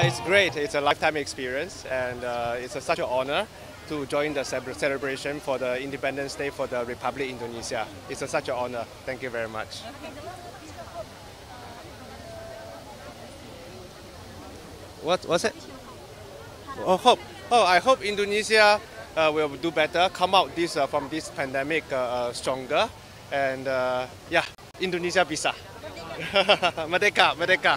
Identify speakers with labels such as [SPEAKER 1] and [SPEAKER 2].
[SPEAKER 1] it's great. It's a lifetime experience, and uh, it's a, such an honor to join the celebration for the Independence Day for the Republic Indonesia. It's a, such an honor. Thank you very much. What was it? Oh, hope. Oh, I hope Indonesia uh, will do better, come out this uh, from this pandemic uh, uh, stronger, and uh, yeah, Indonesia bisa. Merdeka, Merdeka.